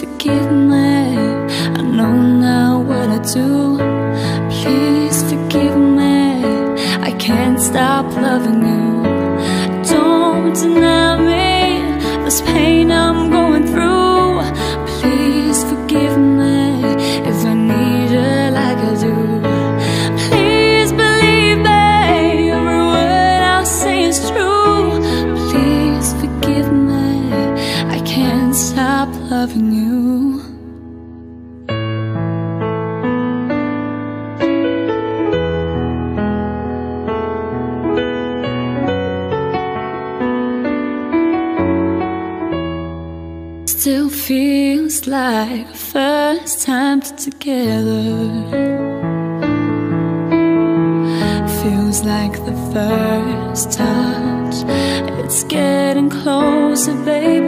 forgive me I know now what I do. Please forgive me. I can't stop loving you. together. Feels like the first touch. It's getting closer, baby.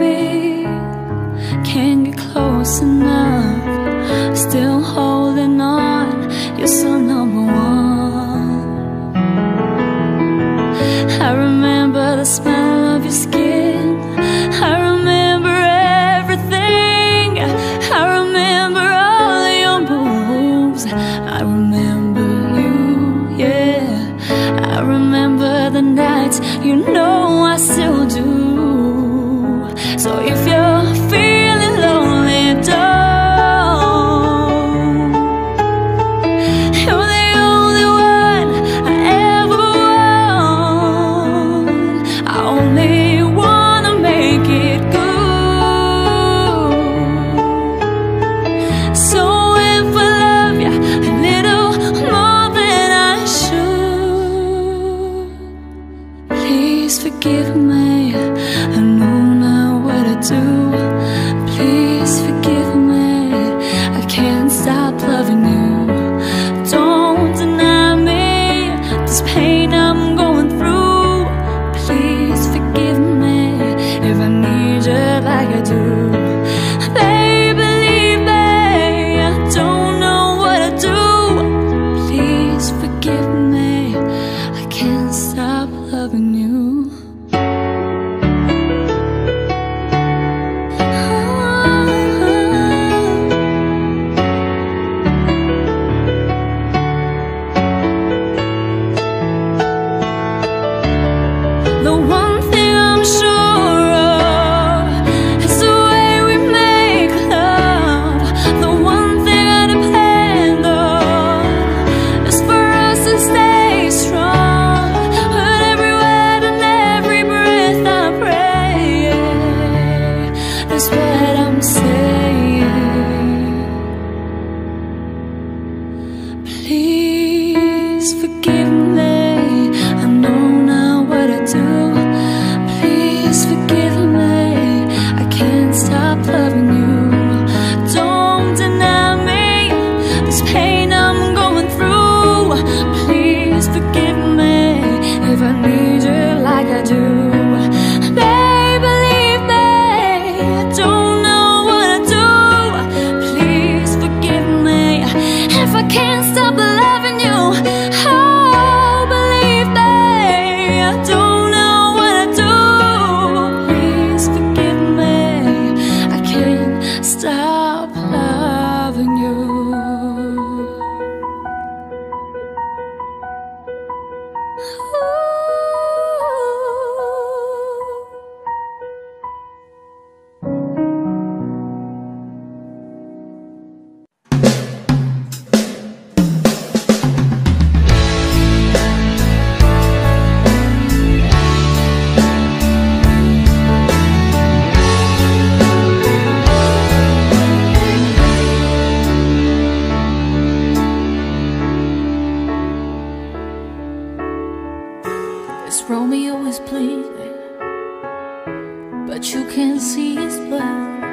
can see his blood.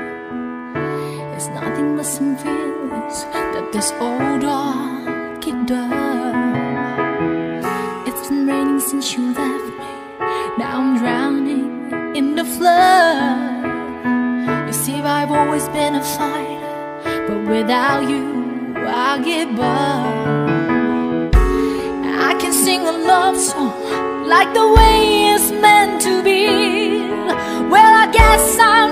It's nothing but some feelings that this old dog kicked up. It's been raining since you left me. Now I'm drowning in the flood. You see, I've always been a fighter, but without you, I give up. I can sing a love song like the way. the.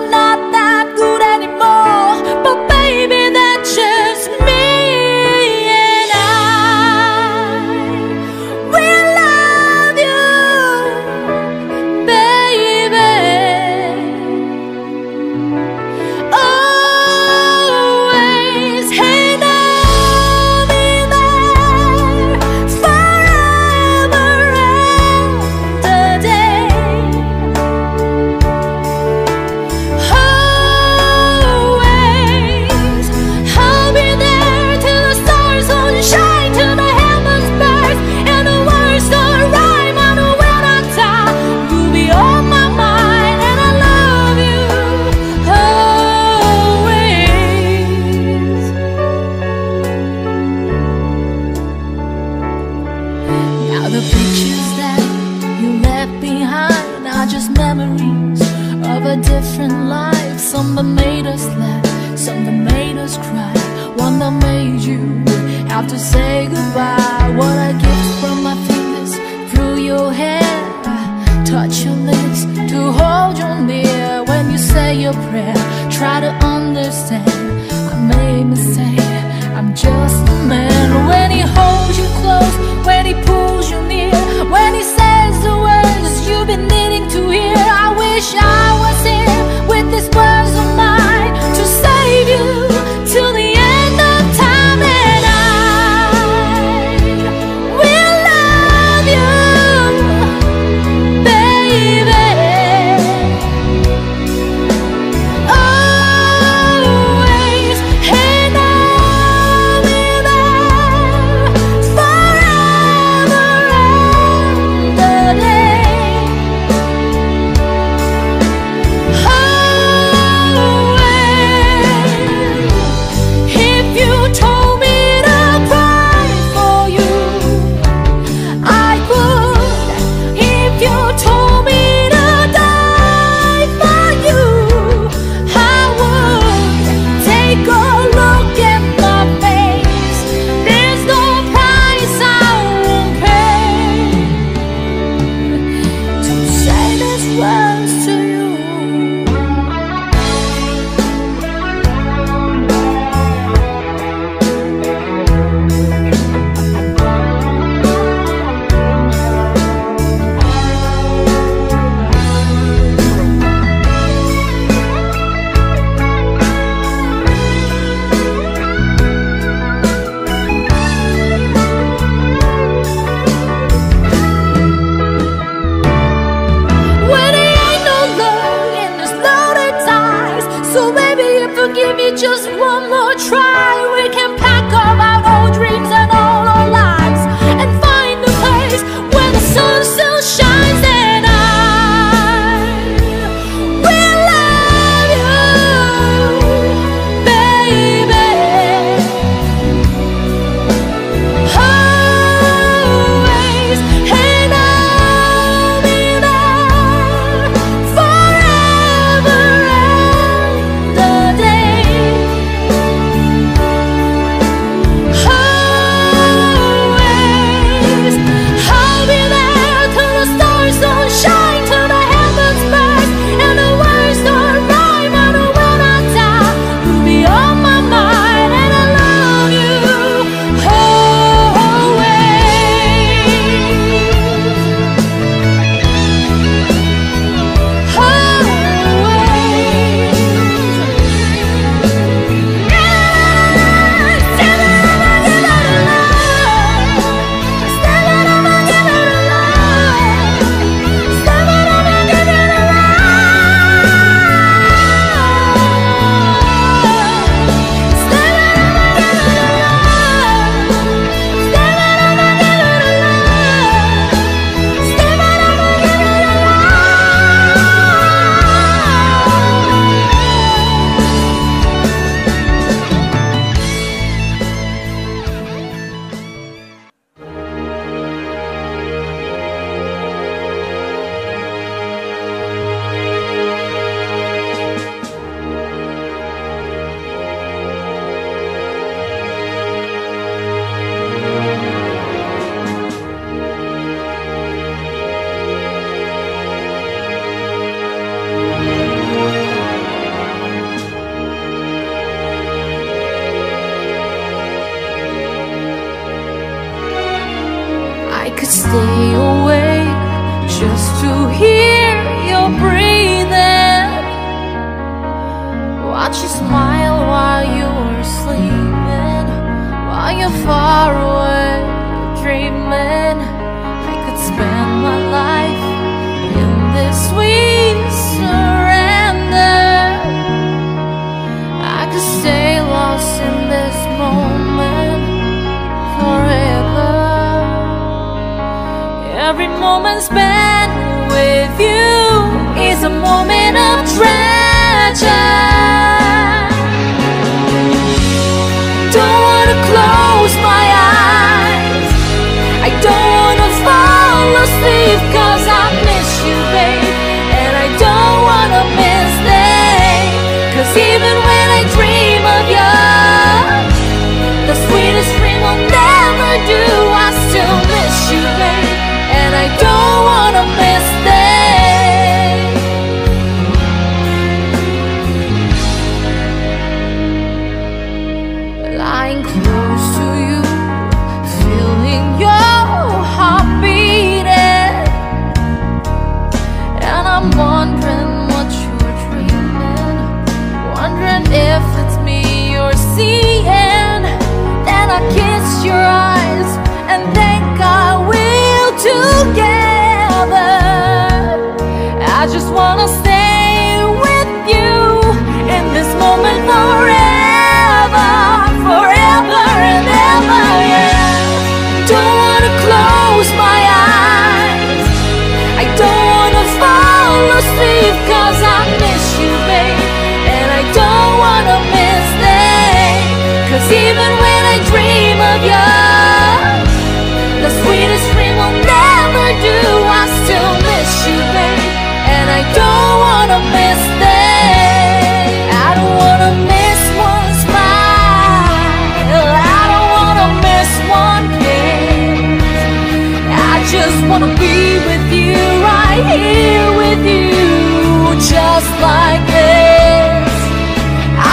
wanna be with you, right here with you, just like this.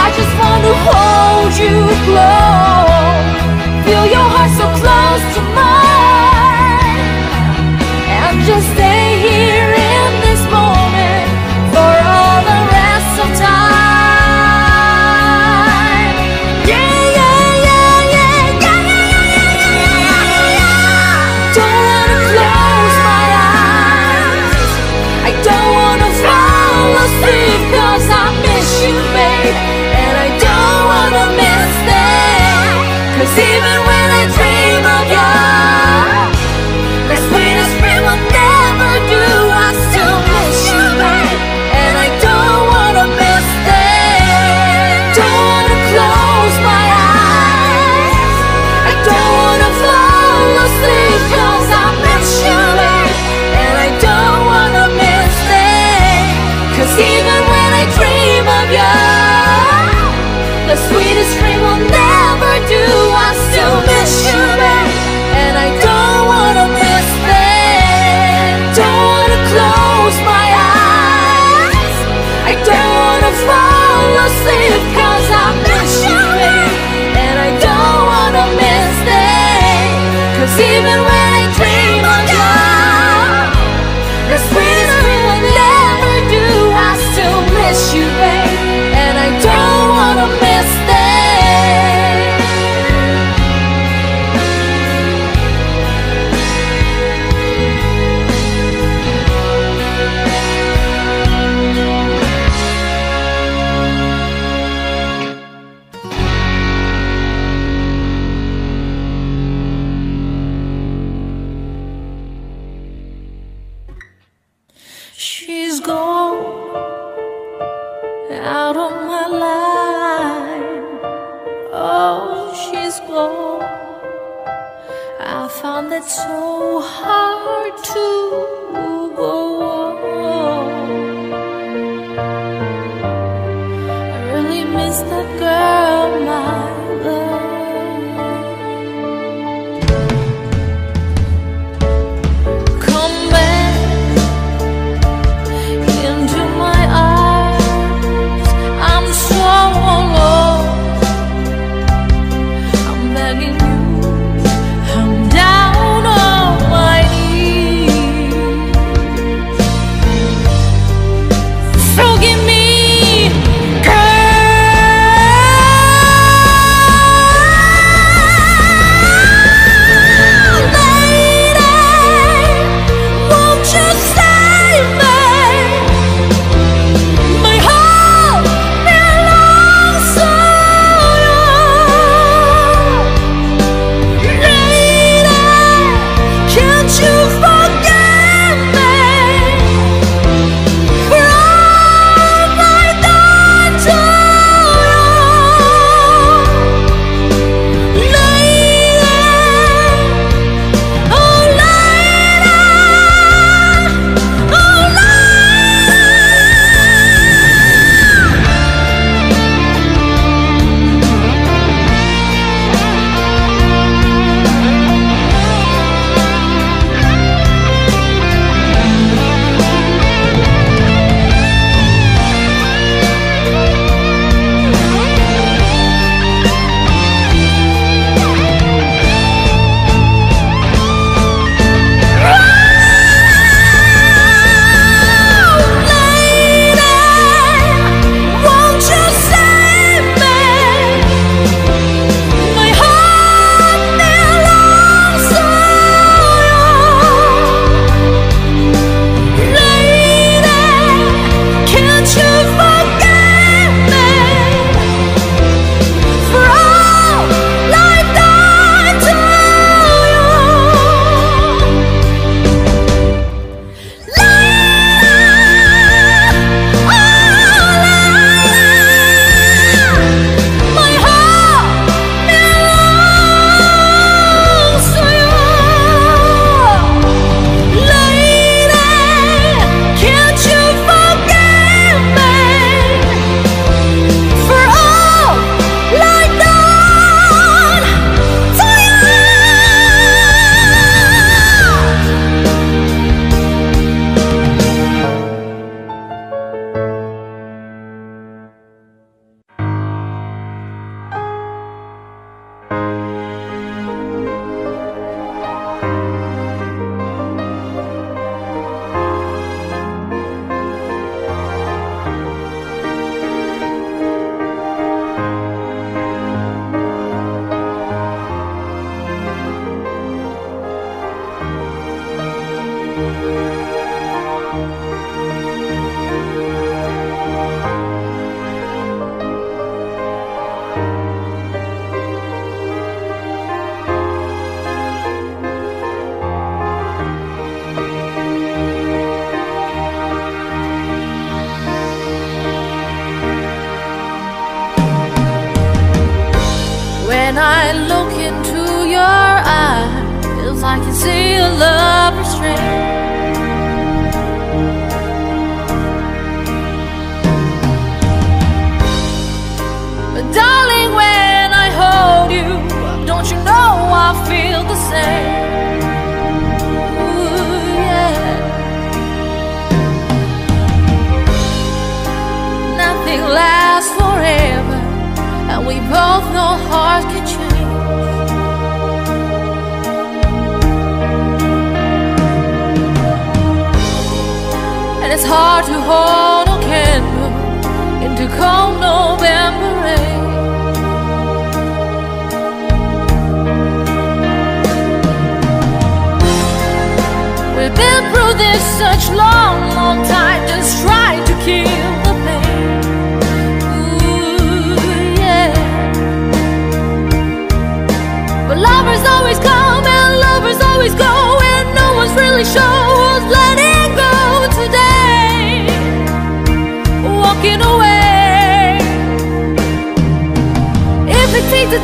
I just want to hold you close, feel your heart so close to mine, and just stay.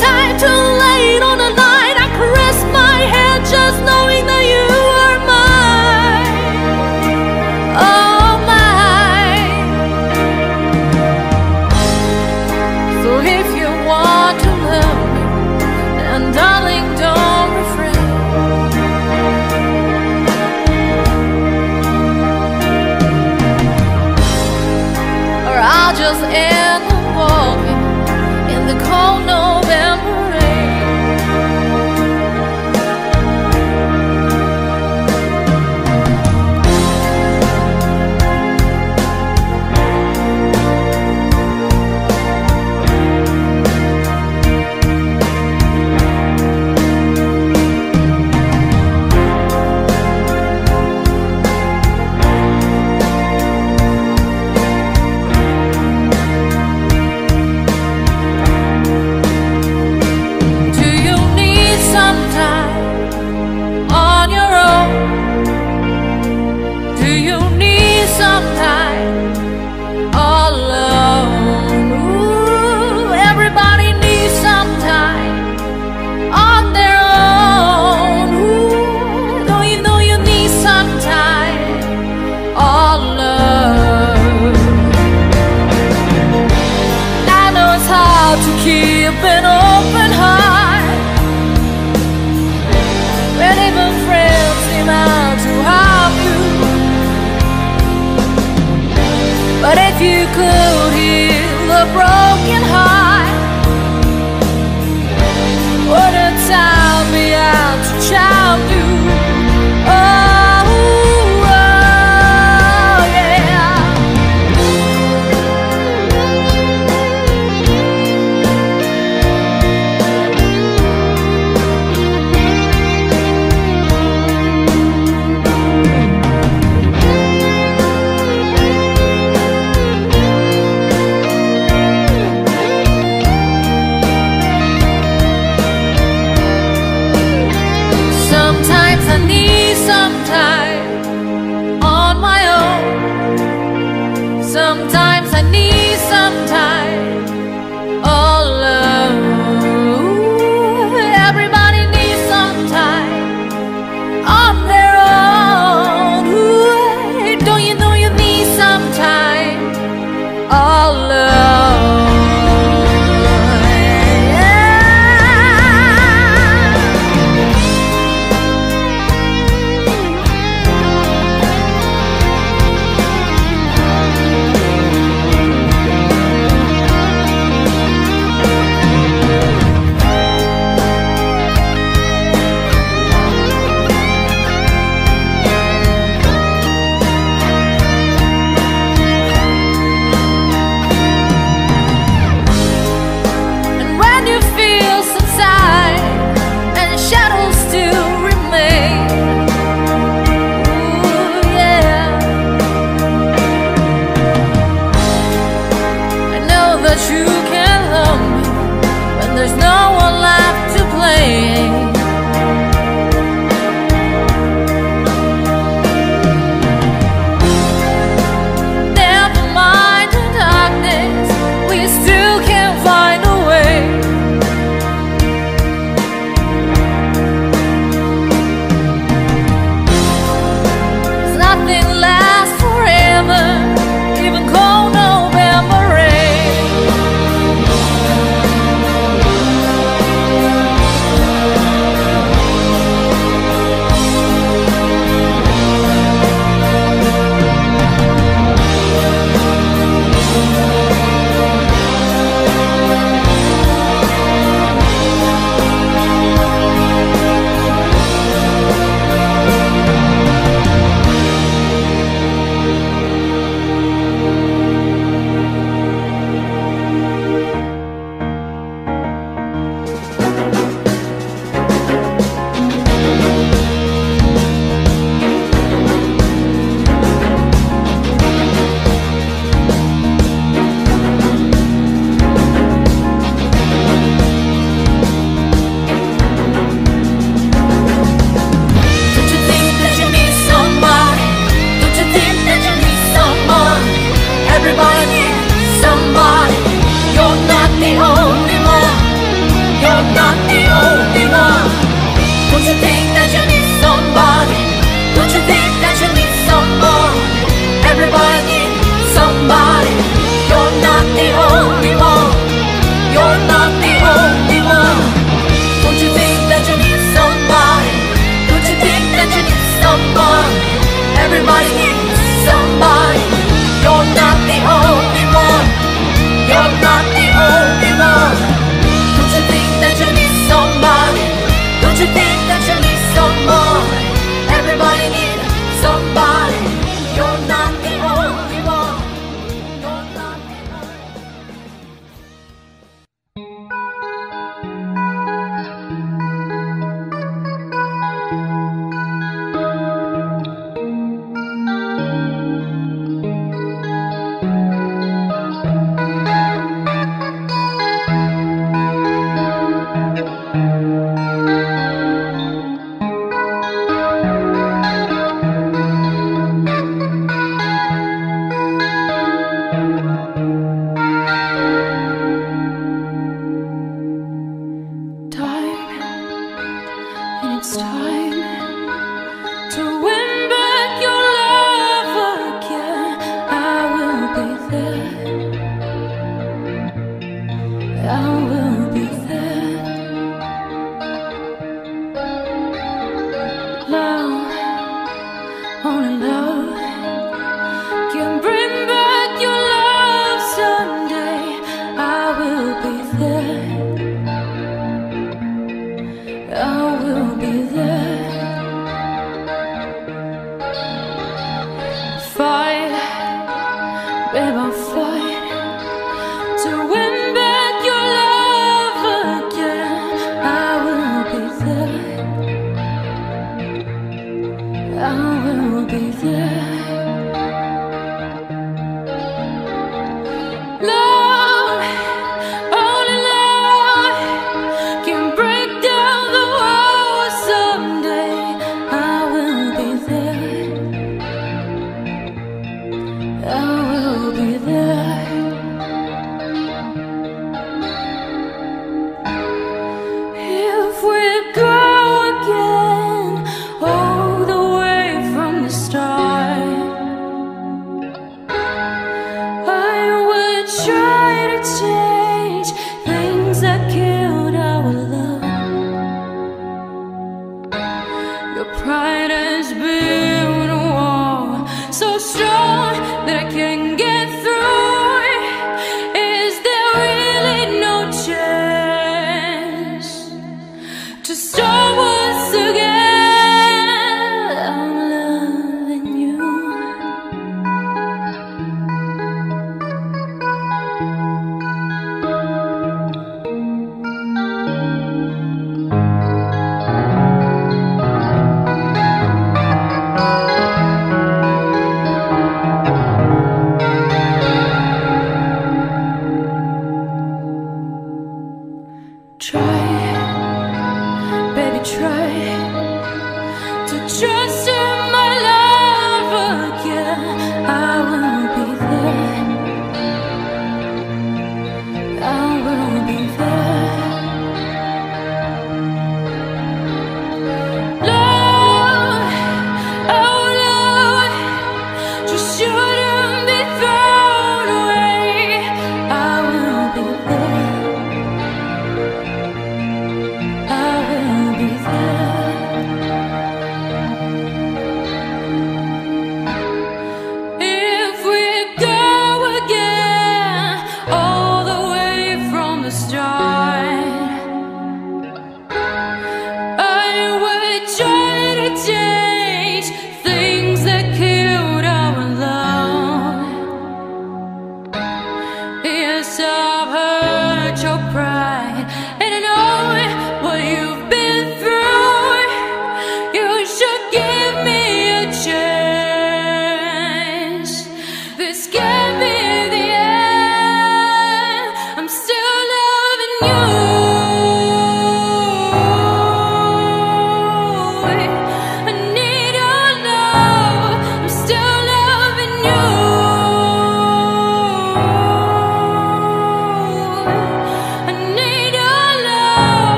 Time to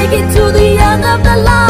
take it to the end of the line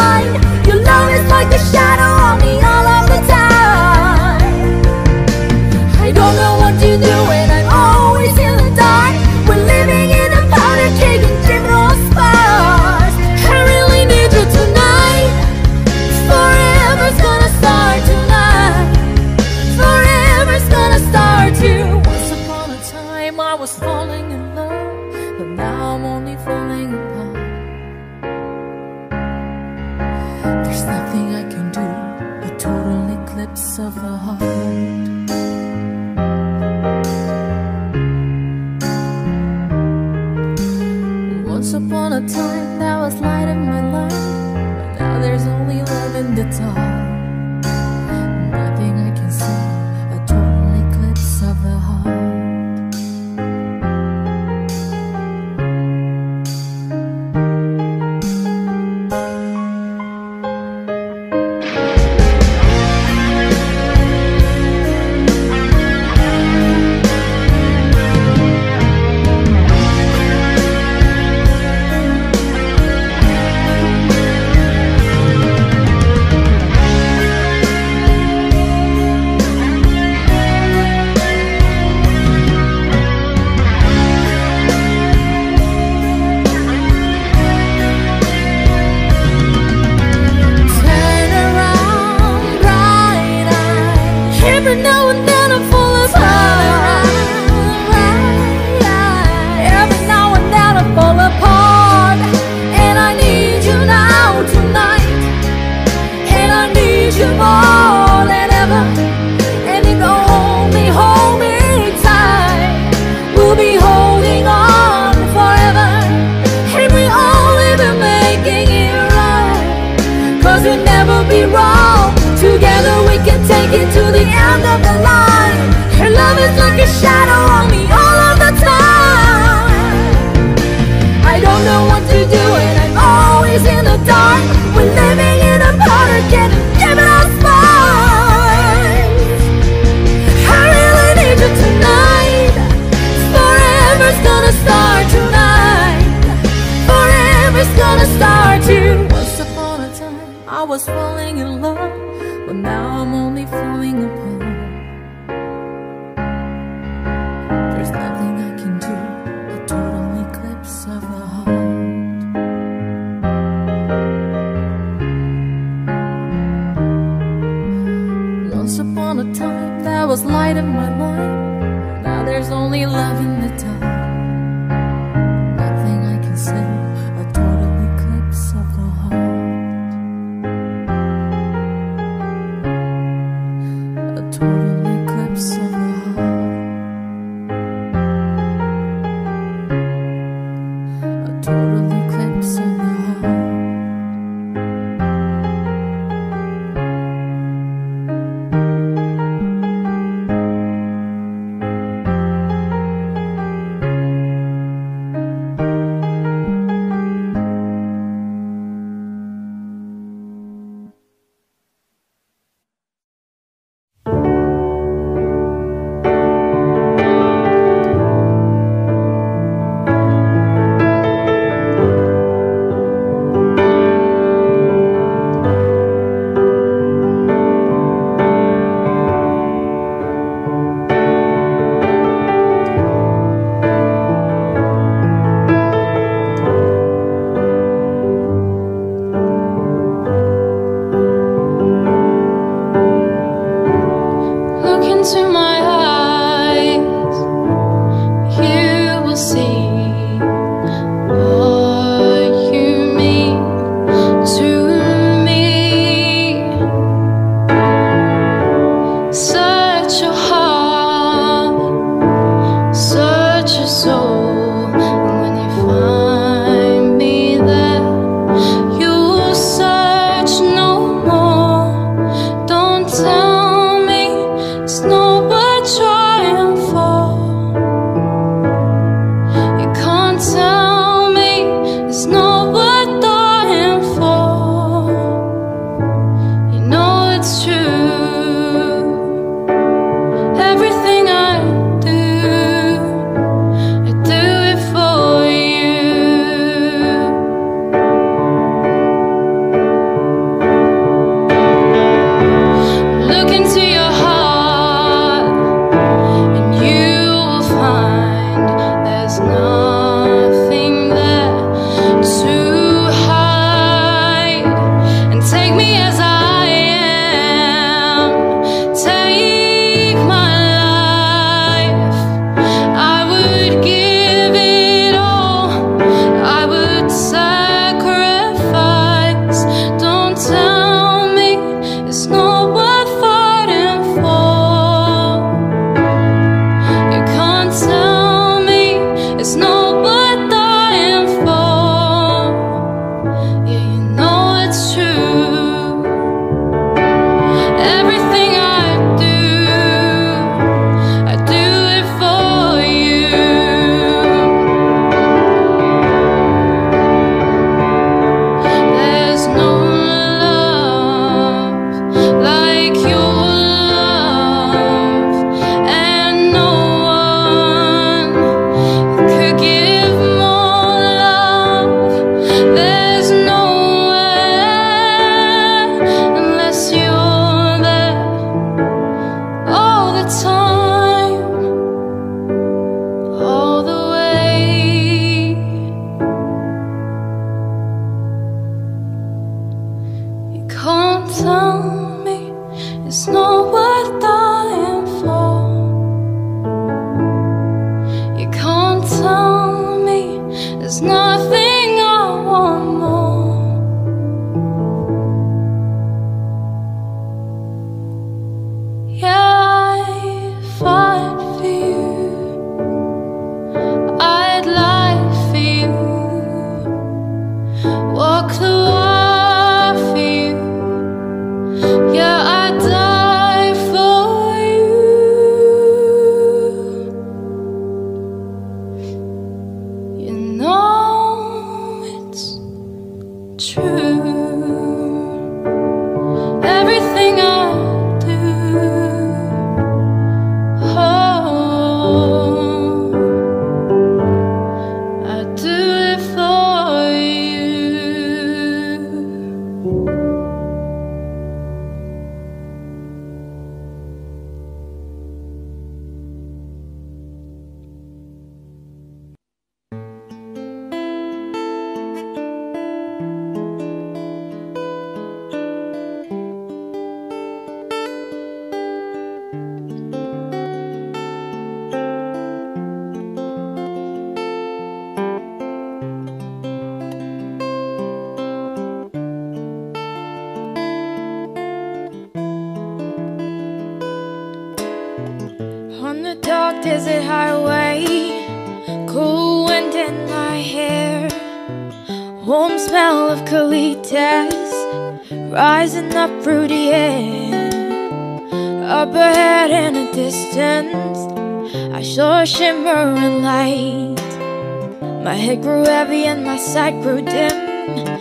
take it to the end of the line. Her love is like a shadow on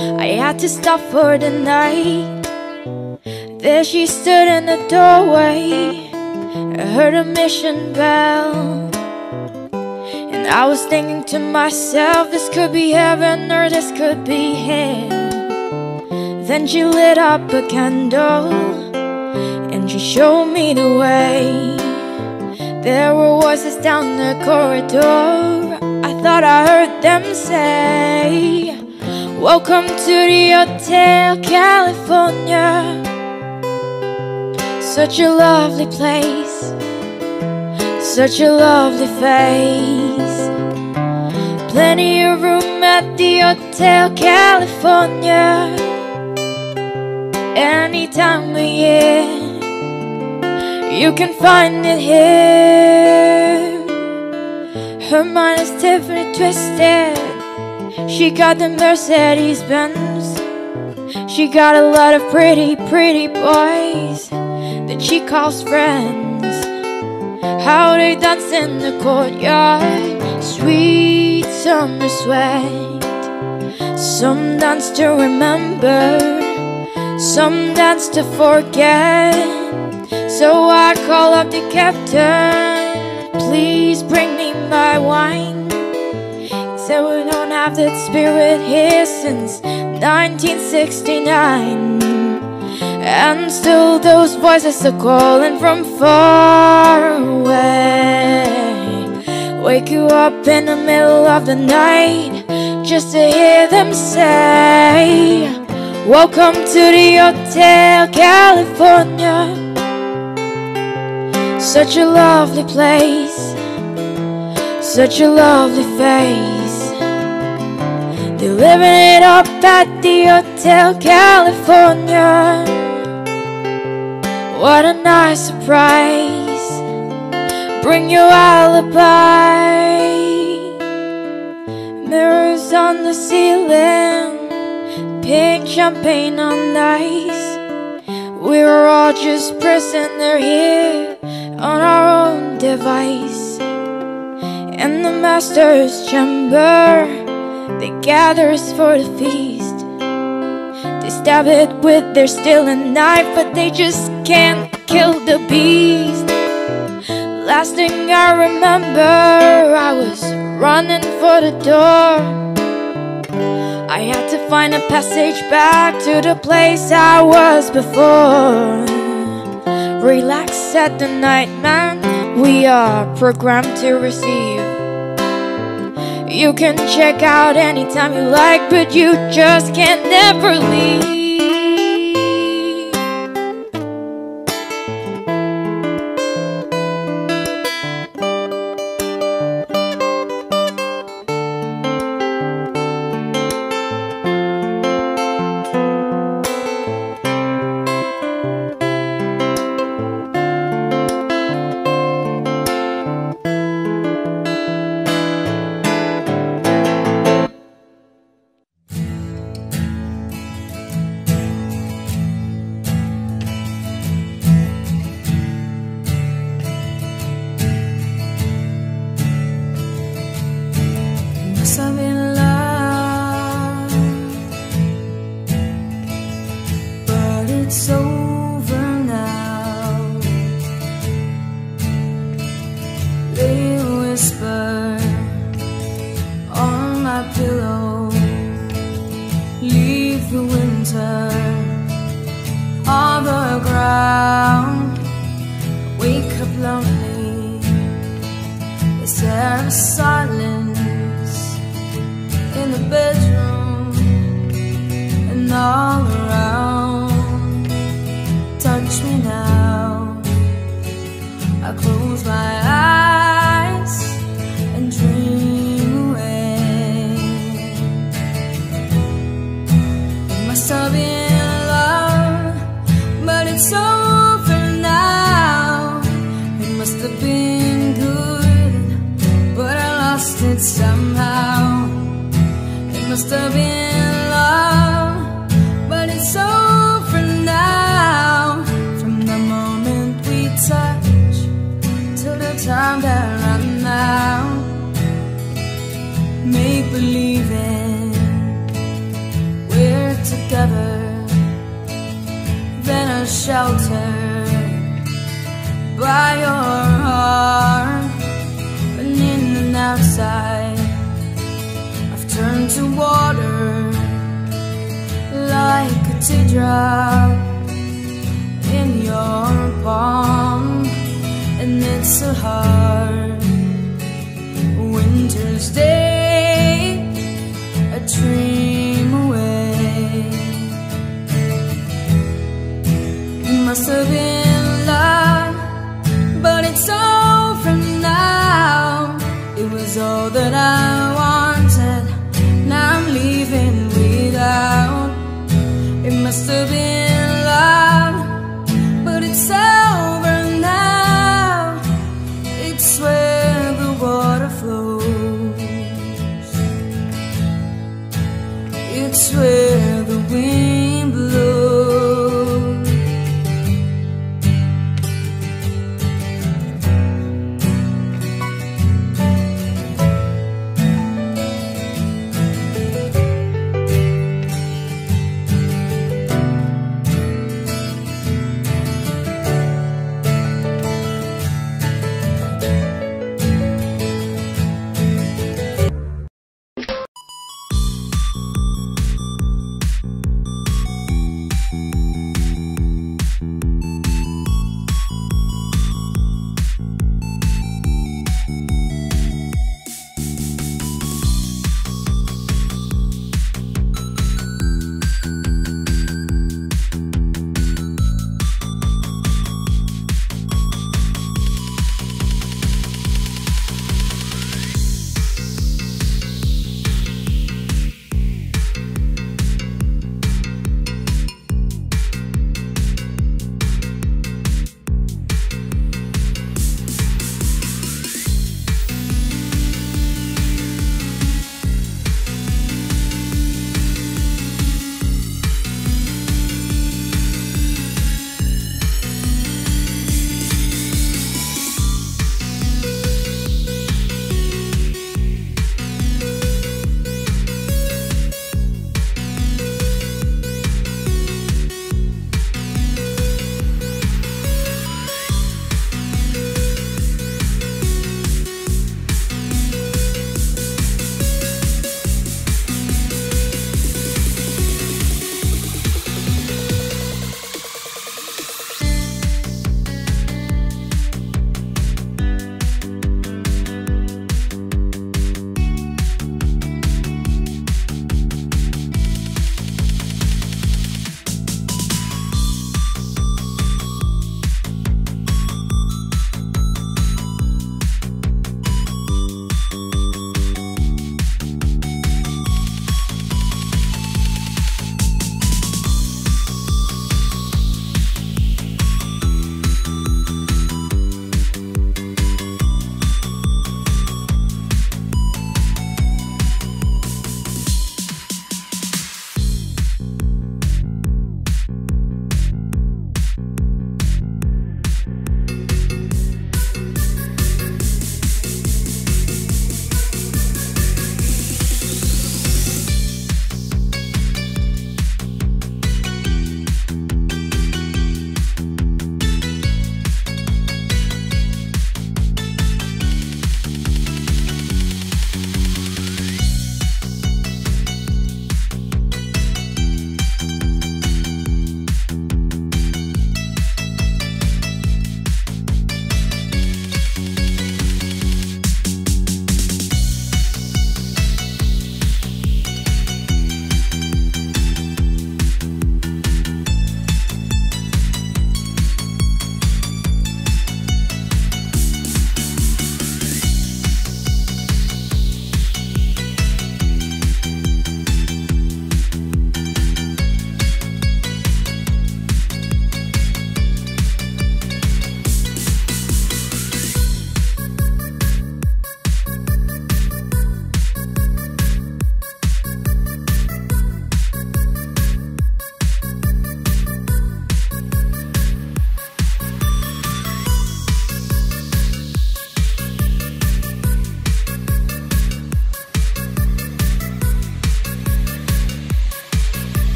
I had to stop for the night. There she stood in the doorway. I heard a mission bell. And I was thinking to myself, this could be heaven or this could be hell. Then she lit up a candle and she showed me the way. There were voices down the corridor. I thought I heard them say, Welcome to the Hotel California. Such a lovely place, such a lovely face. Plenty of room at the Hotel California. Any time of year, you can find it here. Her mind is definitely twisted. She got the Mercedes Benz. She got a lot of pretty, pretty boys that she calls friends. How they dance in the courtyard, sweet summer sweat. Some dance to remember, some dance to forget. So I call up the captain, please bring me my wine. Said we don't have that spirit here since 1969. And still those voices are calling from far away. Wake you up in the middle of the night Just to hear them say Welcome to the Hotel California. Such a lovely place Such a lovely face They're living it up at the Hotel California what a nice surprise. Bring your alibi. Mirrors on the ceiling, pink champagne on ice. We were all just prisoner here on our own device. In the master's chamber, they gathers for the feast They stab it with their stealing knife, but they just can't kill the beast. Last thing I remember, I was running for the door. I had to find a passage back to the place I was before. Relax at the night, man. We are programmed to receive. You can check out anytime you like, but you just can't never leave.